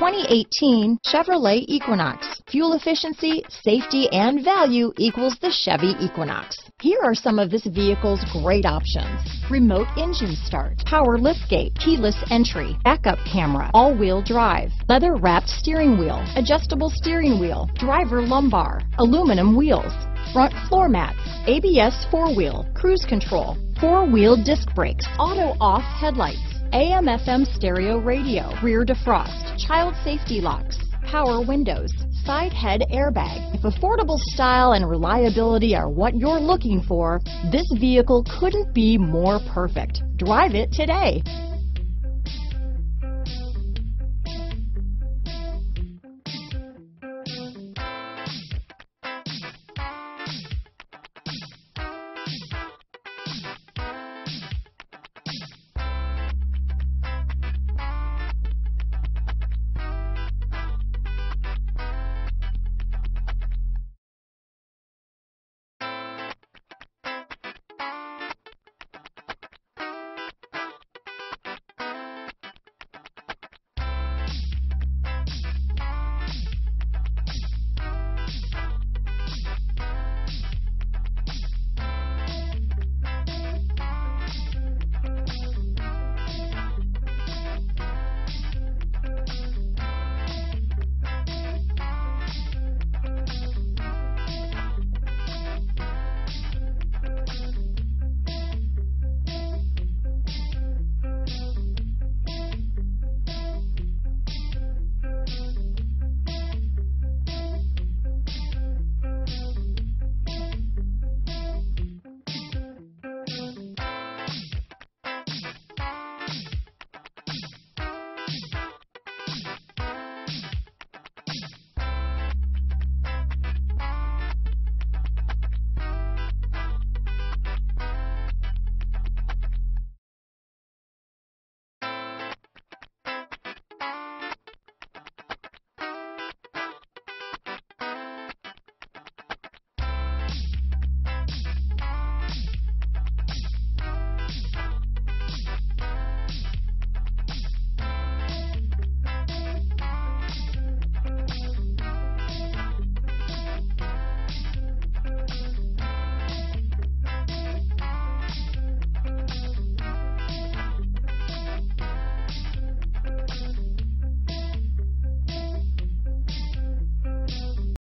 2018 Chevrolet Equinox. Fuel efficiency, safety, and value equals the Chevy Equinox. Here are some of this vehicle's great options. Remote engine start, power liftgate, keyless entry, backup camera, all-wheel drive, leather wrapped steering wheel, adjustable steering wheel, driver lumbar, aluminum wheels, front floor mats, ABS four-wheel, cruise control, four-wheel disc brakes, auto-off headlights, AM FM stereo radio, rear defrost, child safety locks, power windows, side head airbag. If affordable style and reliability are what you're looking for, this vehicle couldn't be more perfect. Drive it today.